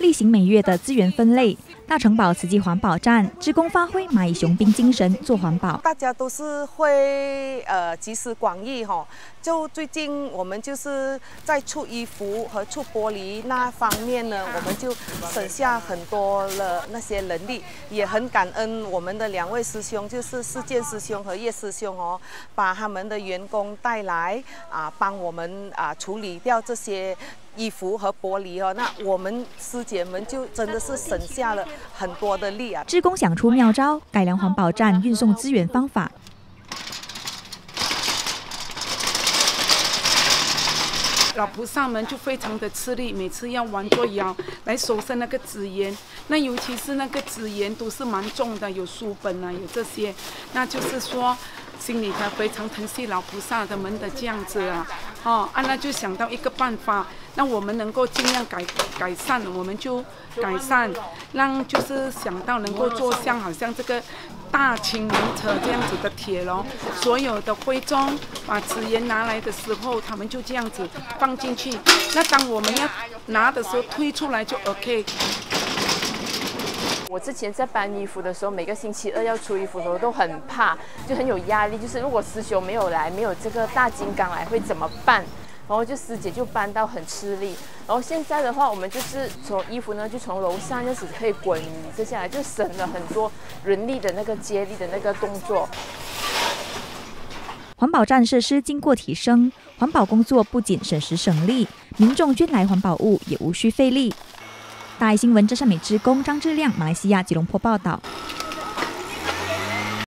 例行每月的资源分类。大城堡慈济环保站职工发挥蚂蚁雄兵精神做环保，大家都是会呃集思广益哈。就最近我们就是在出衣服和出玻璃那方面呢，我们就省下很多了那些人力，也很感恩我们的两位师兄，就是世建师兄和叶师兄哦，把他们的员工带来啊，帮我们啊处理掉这些。衣服和玻璃哦，那我们师姐们就真的是省下了很多的力啊！职工想出妙招，改良环保站运送资源方法。老菩萨们就非常的吃力，每次要弯着腰来收拾那个纸烟，那尤其是那个纸烟都是蛮重的，有书本啊，有这些，那就是说心里他非常疼惜老菩萨的们的这样子啊，哦，啊，那就想到一个办法，那我们能够尽量改改善，我们就改善，让就是想到能够做像好像这个。大青龙车这样子的铁笼，所有的徽宗把纸烟拿来的时候，他们就这样子放进去。那当我们要拿的时候，推出来就 OK。我之前在搬衣服的时候，每个星期二要出衣服的时候都很怕，就很有压力。就是如果师兄没有来，没有这个大金刚来，会怎么办？然后就师姐就搬到很吃力，然后现在的话，我们就是从衣服呢，就从楼上就只可以滚接下来，就省了很多人力的那个接力的那个动作。环保站设施经过提升，环保工作不仅省时省力，民众捐来环保物也无需费力。大新闻，这是美之工张志亮，马来西亚吉隆坡报道。